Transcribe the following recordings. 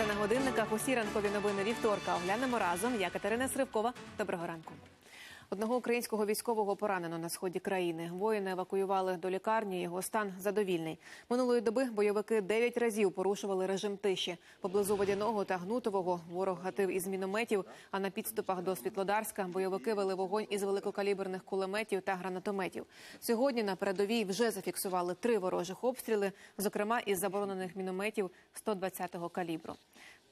10 на годинниках. Усі ранкові новини вівторка оглянемо разом. Я Катерина Сривкова. Доброго ранку. Одного українського військового поранено на сході країни. Воїни евакуювали до лікарні. Його стан задовільний. Минулої доби бойовики дев'ять разів порушували режим тиші. Поблизу водяного та гнутового ворог гатив із мінометів. А на підступах до Світлодарська бойовики вели вогонь із великокаліберних кулеметів та гранатометів. Сьогодні на передовій вже зафіксували три ворожих обстріли, зокрема із заборонених мінометів 120-го калібру.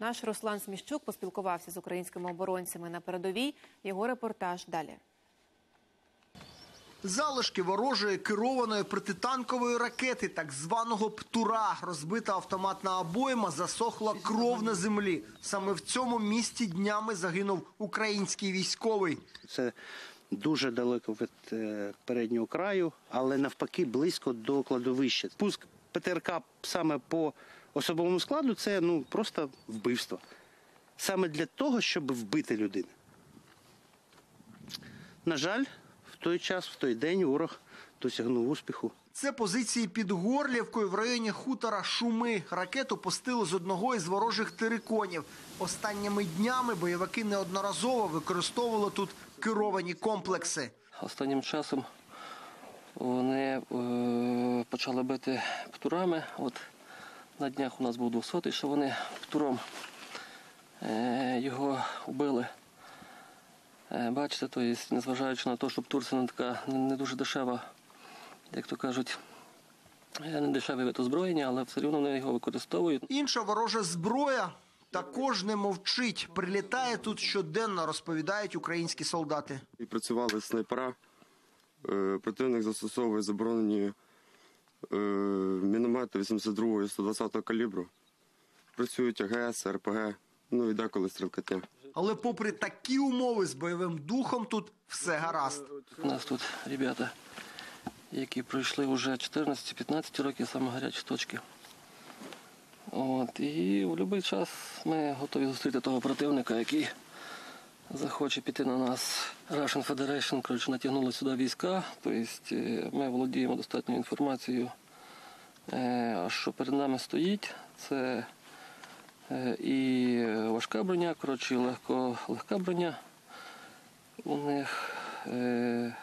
Наш Руслан Сміщук поспілкувався з українськими оборонцями на передовій. Його репортаж далі. Залишки ворожої керованої протитанкової ракети, так званого ПТУРА, розбита автоматна обойма, засохла кров на землі. Саме в цьому місті днями загинув український військовий. Це дуже далеко від е, переднього краю, але навпаки близько до кладовища. Пуск ПТРК саме по особовому складу це ну просто вбивство. Саме для того, щоб вбити людину. На жаль, той час, в той день ворог досягнув успіху. Це позиції під Горлівкою в районі хутора Шуми. Ракету пустили з одного із ворожих териконів. Останніми днями бойовики неодноразово використовували тут керовані комплекси. Останнім часом вони е, почали бити птурами. От на днях у нас був 200 що вони птуром е, його вбили. Е, бачите, то є, незважаючи на те, що не така не дуже дешева, як то кажуть, е, не дешеве вид озброєння, але все одно вони його використовують. Інша ворожа зброя також не мовчить. Прилітає тут щоденно, розповідають українські солдати. І працювали снайпера. Е, Противник застосовує заборонені міномети 82 і 120 калібру. Працюють АГС, РПГ, ну і деколи стрілкатня. Але попри такі умови з бойовим духом тут все гаразд. У нас тут ребята, які пройшли вже 14-15 років саме гарячі точки. От, і в будь-який час ми готові зустріти того противника, який захоче піти на нас. Russian Federation коротше, натягнули сюди війська. Тобто е, ми володіємо достатньою інформацією. Е, що перед нами стоїть, це і важка броня, коротше, легко, легка броня у них. Е,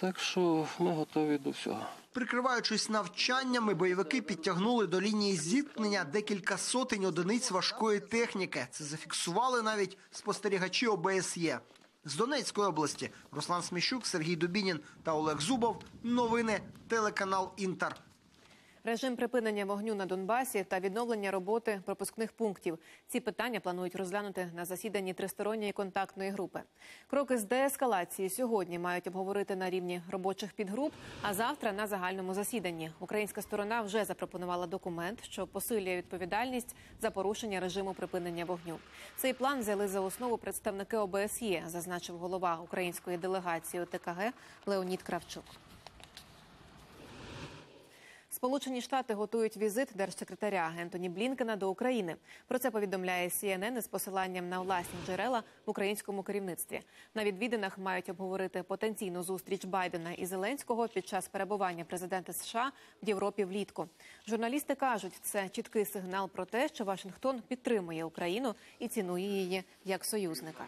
Так що ми готові до всього. Прикриваючись навчаннями, бойовики підтягнули до лінії зіткнення декілька сотень одиниць важкої техніки. Це зафіксували навіть спостерігачі ОБСЄ. З Донецької області Руслан Сміщук, Сергій Дубінін та Олег Зубов. Новини телеканал Інтер. Режим припинення вогню на Донбасі та відновлення роботи пропускних пунктів. Ці питання планують розглянути на засіданні тристоронньої контактної групи. Кроки з деескалації сьогодні мають обговорити на рівні робочих підгруп, а завтра на загальному засіданні. Українська сторона вже запропонувала документ, що посилює відповідальність за порушення режиму припинення вогню. Цей план взяли за основу представники ОБСЄ, зазначив голова української делегації ОТКГ Леонід Кравчук. Сполучені Штати готують візит держсекретаря Ентоні Блінкена до України. Про це повідомляє CNN із посиланням на власні джерела в українському керівництві. На відвідинах мають обговорити потенційну зустріч Байдена і Зеленського під час перебування президента США в Європі влітку. Журналісти кажуть, це чіткий сигнал про те, що Вашингтон підтримує Україну і цінує її як союзника.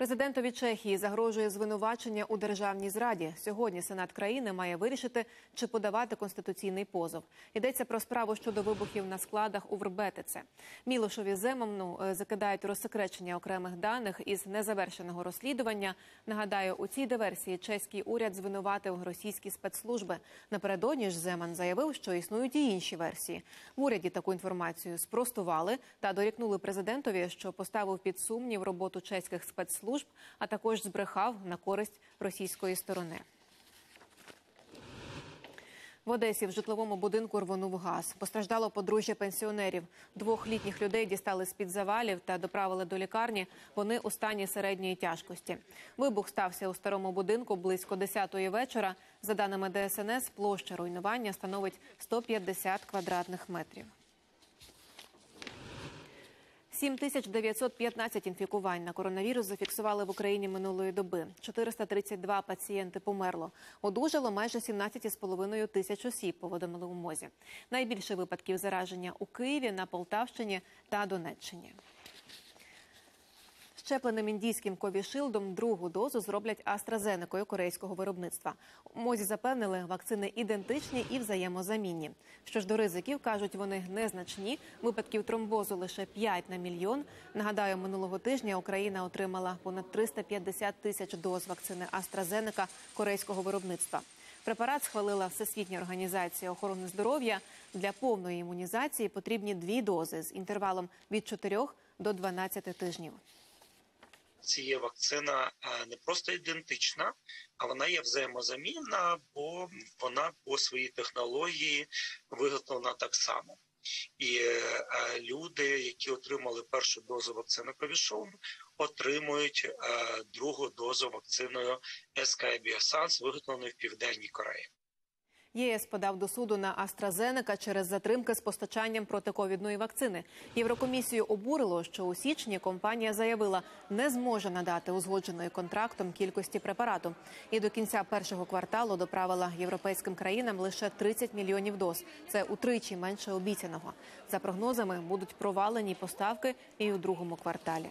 Президентові Чехії загрожує звинувачення у державній зраді. Сьогодні Сенат країни має вирішити, чи подавати конституційний позов. Йдеться про справу щодо вибухів на складах у Врбетице. Мілошові Земану е, закидають розсекречення окремих даних із незавершеного розслідування. Нагадаю, у цій диверсії чеський уряд звинуватив російські спецслужби. Напередодні ж Земан заявив, що існують і інші версії. В уряді таку інформацію спростували та дорікнули президентові, що поставив під сумнів роботу чеських спецслужб а також збрехав на користь російської сторони. В Одесі в житловому будинку рвонув газ. Постраждало подружжя пенсіонерів. Двох літніх людей дістали з під завалів та доправили до лікарні. Вони у стані середньої тяжкості. Вибух стався у старому будинку близько 10-ї вечора. За даними ДСНС, площа руйнування становить 150 квадратних метрів. 7915 інфікувань на коронавірус зафіксували в Україні минулої доби. 432 пацієнти померло. Одужало майже 17,5 тисяч осіб, повідомили у МОЗі. Найбільше випадків зараження у Києві, на Полтавщині та Донеччині. Щепленим індійським ковішилдом другу дозу зроблять AstraZeneca корейського виробництва. У МОЗі запевнили, вакцини ідентичні і взаємозамінні. Що ж до ризиків, кажуть, вони незначні. Випадків тромбозу лише 5 на мільйон. Нагадаю, минулого тижня Україна отримала понад 350 тисяч доз вакцини AstraZeneca корейського виробництва. Препарат схвалила Всесвітня організація охорони здоров'я. Для повної імунізації потрібні дві дози з інтервалом від 4 до 12 тижнів. Цієї вакцина е, не просто ідентична, а вона є взаємозамінна, бо вона по своїй технології виготовлена так само. І е, люди, які отримали першу дозу вакцини Covishield, отримують е, другу дозу вакциною SK Bioscience, виготовленою в Південній Кореї. ЄС подав до суду на AstraZeneca через затримки з постачанням протиковідної вакцини. Єврокомісію обурило, що у січні компанія заявила, не зможе надати узгодженої контрактом кількості препарату. І до кінця першого кварталу доправила європейським країнам лише 30 мільйонів доз. Це утричі менше обіцяного. За прогнозами будуть провалені поставки і у другому кварталі.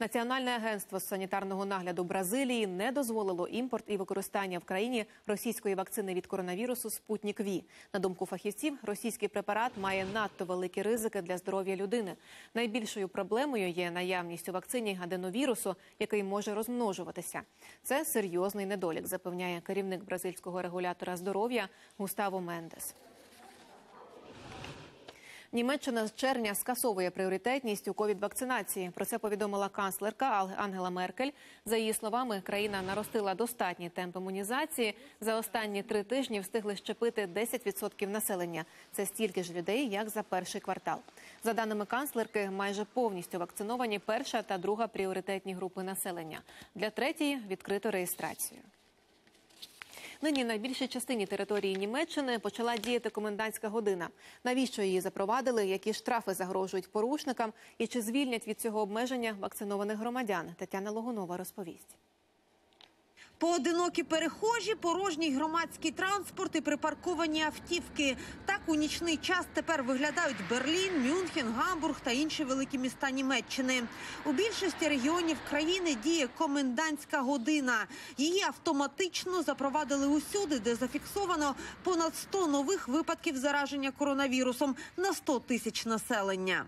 Національне агентство з санітарного нагляду Бразилії не дозволило імпорт і використання в країні російської вакцини від коронавірусу Спутнік Ві. На думку фахівців, російський препарат має надто великі ризики для здоров'я людини. Найбільшою проблемою є наявність у вакцині аденовірусу, який може розмножуватися. Це серйозний недолік, запевняє керівник бразильського регулятора здоров'я Густаво Мендес. Німеччина з червня скасовує пріоритетність у ковід-вакцинації. Про це повідомила канцлерка Ангела Меркель. За її словами, країна наростила достатній темп імунізації. За останні три тижні встигли щепити 10% населення. Це стільки ж людей, як за перший квартал. За даними канцлерки, майже повністю вакциновані перша та друга пріоритетні групи населення. Для третьої відкрито реєстрацію. Нині на більшій частині території Німеччини почала діяти комендантська година. Навіщо її запровадили? Які штрафи загрожують порушникам? І чи звільнять від цього обмеження вакцинованих громадян? Тетяна Логунова розповість. Поодинокі перехожі, порожній громадський транспорт і припарковані автівки. Так у нічний час тепер виглядають Берлін, Мюнхен, Гамбург та інші великі міста Німеччини. У більшості регіонів країни діє комендантська година. Її автоматично запровадили усюди, де зафіксовано понад 100 нових випадків зараження коронавірусом на 100 тисяч населення.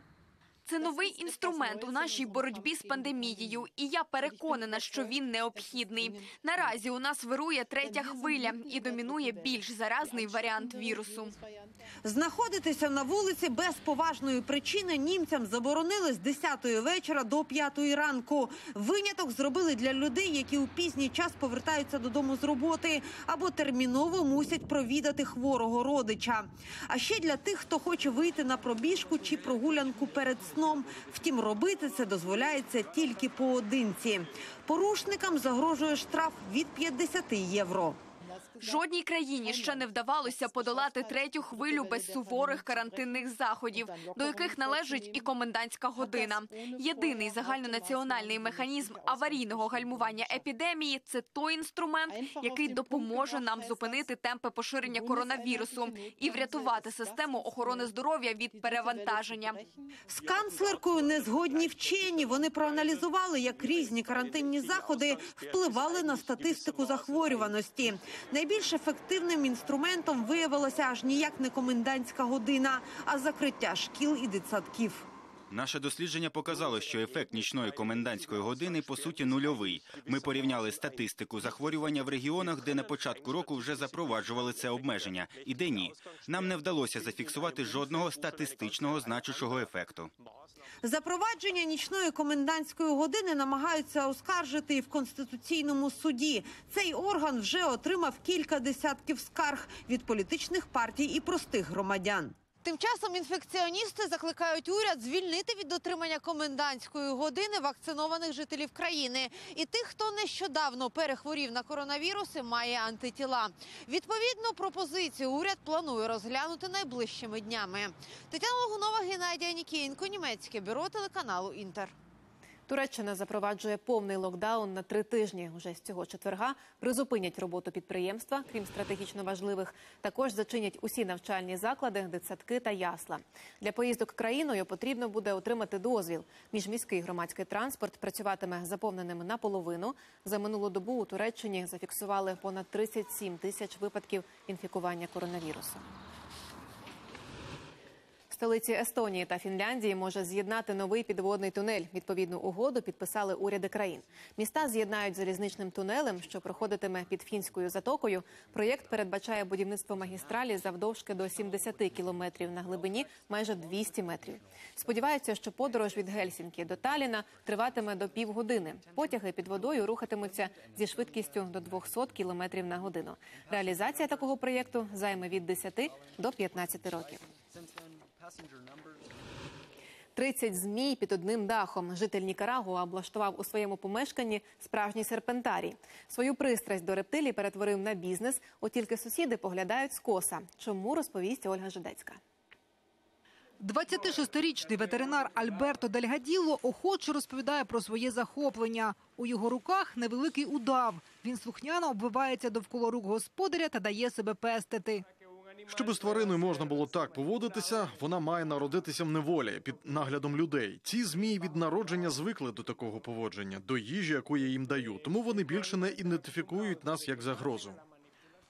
Це новий інструмент у нашій боротьбі з пандемією, і я переконана, що він необхідний. Наразі у нас вирує третя хвиля і домінує більш заразний варіант вірусу. Знаходитися на вулиці без поважної причини німцям заборонили з 10-ї вечора до 5-ї ранку. Виняток зробили для людей, які у пізній час повертаються додому з роботи або терміново мусять провідати хворого родича. А ще для тих, хто хоче вийти на пробіжку чи прогулянку перед сном. Втім, робити це дозволяється тільки поодинці. Порушникам загрожує штраф від 50 євро. Жодній країні ще не вдавалося подолати третю хвилю без суворих карантинних заходів, до яких належить і комендантська година. Єдиний загальнонаціональний механізм аварійного гальмування епідемії це той інструмент, який допоможе нам зупинити темпи поширення коронавірусу і врятувати систему охорони здоров'я від перевантаження. З канцлеркою не згодні вчені. Вони проаналізували, як різні карантинні заходи впливали на статистику захворюваності. Найбільш ефективним інструментом виявилося аж ніяк не комендантська година, а закриття шкіл і дитсадків. Наше дослідження показало, що ефект нічної комендантської години по суті нульовий. Ми порівняли статистику захворювання в регіонах, де на початку року вже запроваджували це обмеження, і де ні. Нам не вдалося зафіксувати жодного статистичного значущого ефекту. Запровадження нічної комендантської години намагаються оскаржити і в конституційному суді. Цей орган вже отримав кілька десятків скарг від політичних партій і простих громадян. Тим часом інфекціоністи закликають уряд звільнити від дотримання комендантської години вакцинованих жителів країни і тих, хто нещодавно перехворів на коронавірус і має антитіла. Відповідну пропозицію уряд планує розглянути найближчими днями. Тетяна Логунова, Геннадія Нікієнко, німецьке бюро телеканалу Інтер. Туреччина запроваджує повний локдаун на три тижні. Уже з цього четверга призупинять роботу підприємства, крім стратегічно важливих. Також зачинять усі навчальні заклади, дитсадки та ясла. Для поїздок країною потрібно буде отримати дозвіл. Міжміський громадський транспорт працюватиме заповненим наполовину. За минулу добу у Туреччині зафіксували понад 37 тисяч випадків інфікування коронавірусом. Столиці Естонії та Фінляндії може з'єднати новий підводний тунель. Відповідну угоду підписали уряди країн. Міста з'єднають залізничним тунелем, що проходитиме під фінською затокою. Проєкт передбачає будівництво магістралі завдовжки до 70 кілометрів на глибині майже 200 метрів. Сподіваються, що подорож від Гельсінкі до Таліна триватиме до півгодини. Потяги під водою рухатимуться зі швидкістю до 200 кілометрів на годину. Реалізація такого проєкту займе від 10 до 15 років. 30 змій під одним дахом. Житель Нікарагуа облаштував у своєму помешканні справжній серпентарій. Свою пристрасть до рептилій перетворив на бізнес. От тільки сусіди поглядають скоса. Чому розповість Ольга Жидецька? 26-річний ветеринар Альберто Дельгаділо охоче розповідає про своє захоплення. У його руках невеликий удав. Він слухняно обвивається довкола рук господаря та дає себе пестити. Щоб з твариною можна було так поводитися, вона має народитися в неволі під наглядом людей. Ці змії від народження звикли до такого поводження, до їжі, яку я їм даю. Тому вони більше не ідентифікують нас як загрозу.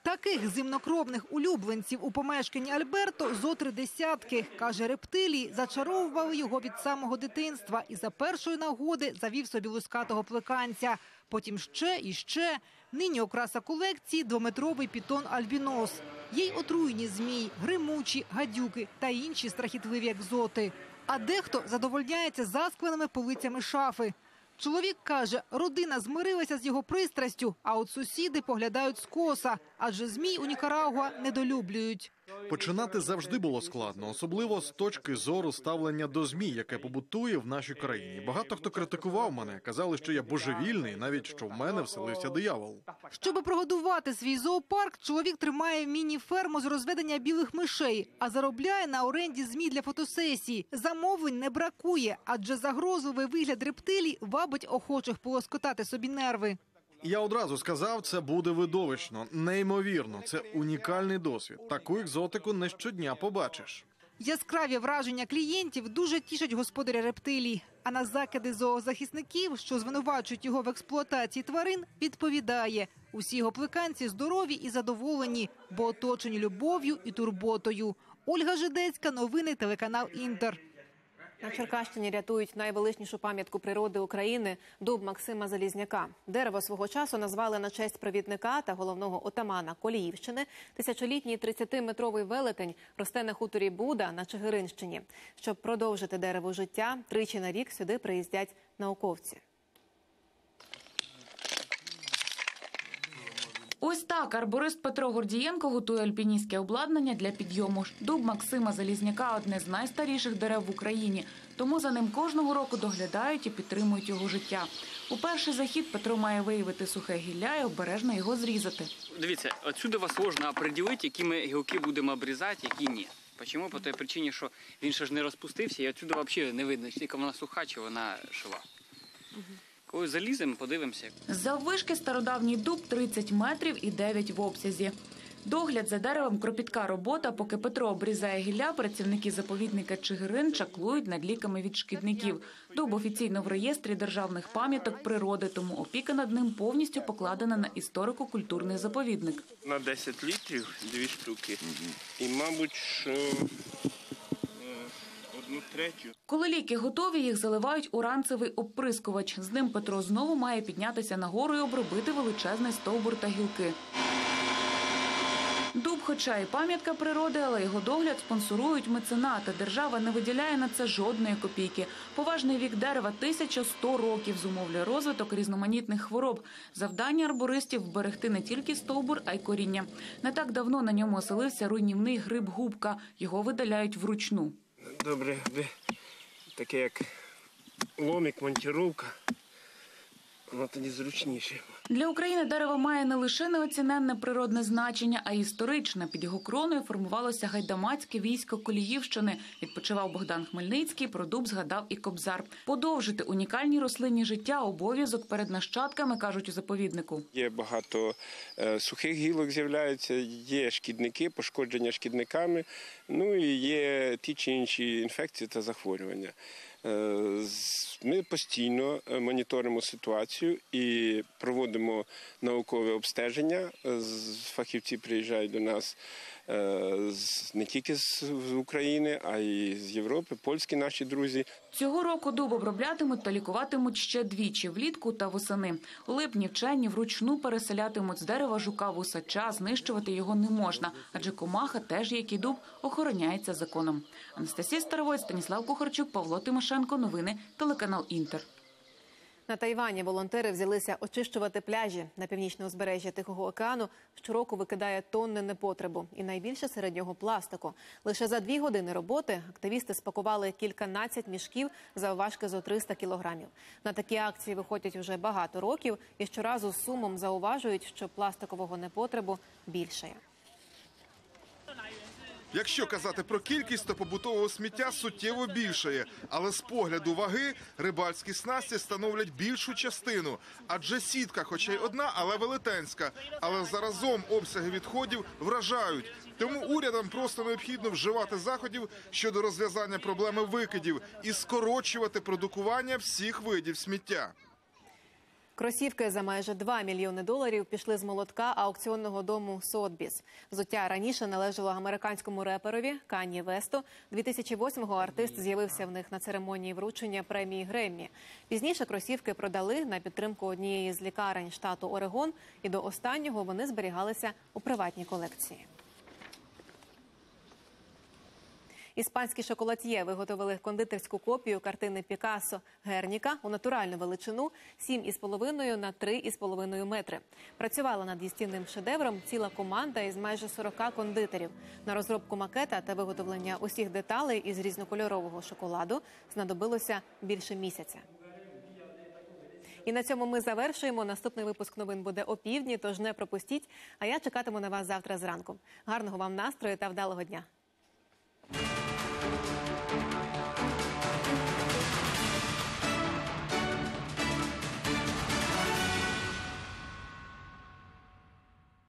Таких земнокровних улюбленців у помешканні Альберто зо три десятки. Каже, рептилії зачаровували його від самого дитинства і за першої нагоди завів собі лускатого плеканця. Потім ще і ще. Нині окраса колекції двометровий пітон альбінос. Є й отруйні змії, гримучі, гадюки та інші страхітливі екзоти. А дехто задовольняється заскленими полицями шафи. Чоловік каже, родина змирилася з його пристрастю, а от сусіди поглядають скоса, адже змій у Нікарагуа недолюблюють. Починати завжди було складно, особливо з точки зору ставлення до змій, яке побутує в нашій країні. Багато хто критикував мене, казали, що я божевільний, навіть що в мене вселився диявол. Щоби прогодувати свій зоопарк, чоловік тримає міні-ферму з розведення білих мишей, а заробляє на оренді змій для фотосесій. Замовлень не бракує, адже загрозливий вигляд рептилій вабить охочих полоскотати собі нерви. Я одразу сказав, це буде видовищно, неймовірно. Це унікальний досвід. Таку екзотику не щодня побачиш. Яскраві враження клієнтів дуже тішать господаря рептилій. А на закиди зоозахисників, що звинувачують його в експлуатації тварин, відповідає: усі його плеканці здорові і задоволені, бо оточені любов'ю і турботою. Ольга Жидецька, новини телеканал Інтер. На Черкащині рятують найвеличнішу пам'ятку природи України дуб Максима Залізняка. Дерево свого часу назвали на честь провідника та головного отамана Коліївщини. Тисячолітній 30-метровий велетень росте на хуторі Буда на Чигиринщині. Щоб продовжити дерево життя, тричі на рік сюди приїздять науковці. Ось так арборист Петро Гордієнко готує альпіністське обладнання для підйому. Дуб Максима Залізняка одне з найстаріших дерев в Україні, тому за ним кожного року доглядають і підтримують його життя. У перший захід Петро має виявити сухе гілля і обережно його зрізати. Дивіться, отсюди вас можна определити, які ми гілки будемо обрізати, які ні. Чому? По тій причині, що він ще ж не розпустився, і отсюди взагалі не видно, чи вона суха, чи вона шива. Коли заліземо, подивимося. Заввишки стародавній дуб 30 метрів і 9 в обсязі. Догляд за деревом кропітка робота. Поки Петро обрізає гілля, працівники заповідника Чигирин чаклують над ліками від шкідників. Дуб офіційно в реєстрі державних пам'яток природи, тому опіка над ним повністю покладена на історико-культурний заповідник. На 10 літрів дві штуки. І, мабуть, що третю. Коли ліки готові, їх заливають у ранцевий оприскувач. З ним Петро знову має піднятися нагору і обробити величезний стовбур та гілки. Дуб хоча і пам'ятка природи, але його догляд спонсорують меценати. Держава не виділяє на це жодної копійки. Поважний вік дерева 1100 років зумовлює розвиток різноманітних хвороб. Завдання арбористів вберегти не тільки стовбур, а й коріння. Не так давно на ньому оселився руйнівний гриб губка. Його видаляють вручну. Добре, таке як ломик, монтіровка. Воно тоді зручніше. Для України дерево має не лише неоціненне природне значення, а й історичне. Під його кроною формувалося гайдамацьке військо Коліївщини. Відпочивав Богдан Хмельницький. Про дуб згадав і Кобзар. Подовжити унікальні рослинні життя обов'язок перед нащадками кажуть у заповіднику. Є багато е, сухих гілок з'являються, є шкідники, пошкодження шкідниками, ну і є ті чи інші інфекції та захворювання. Е, Ми постійно е, моніторимо ситуацію і проводимо наукове обстеження. Е, Фахівці приїжджають до нас не тільки з з України, а й з Європи, польські наші друзі. Цього року дуб оброблятимуть та лікуватимуть ще двічі влітку та восени. У липні вчені вручну переселятимуть з дерева жука вусача. Знищувати його не можна, адже комаха, теж як і дуб, охороняється законом. Анастасія Старовой, Станіслав Кухарчук, Павло Тимошенко. Новини телеканал Інтер. На Тайвані волонтери взялися очищувати пляжі на північному узбережжі Тихого океану. Щороку викидає тонни непотребу і найбільше серед нього пластику. Лише за дві години роботи активісти спакували кільканадцять мішків завважки зо 300 кілограмів. На такі акції виходять вже багато років і щоразу з сумом зауважують, що пластикового непотребу більшає. Якщо казати про кількість, то побутового сміття суттєво більшає, але з погляду ваги рибальські снасті становлять більшу частину. Адже сітка, хоча й одна, але велетенська. Але заразом обсяги відходів вражають. Тому урядам просто необхідно вживати заходів щодо розв'язання проблеми викидів і скорочувати продукування всіх видів сміття. Кросівки за майже 2 мільйони доларів пішли з молотка аукціонного дому Сотбіс. Взуття раніше належало американському реперові Кані Весту. 2008-го артист з'явився в них на церемонії вручення премії Греммі. Пізніше кросівки продали на підтримку однієї з лікарень штату Орегон, і до останнього вони зберігалися у приватній колекції. Іспанські шоколад'є виготовили кондитерську копію картини Пікассо Герніка у натуральну величину 7,5 на 3,5 метри. Працювала над їстівним шедевром ціла команда із майже 40 кондитерів. На розробку макета та виготовлення усіх деталей із різнокольорового шоколаду знадобилося більше місяця. І на цьому ми завершуємо. Наступний випуск новин буде о півдні, тож не пропустіть. А я чекатиму на вас завтра зранку. Гарного вам настрою та вдалого дня.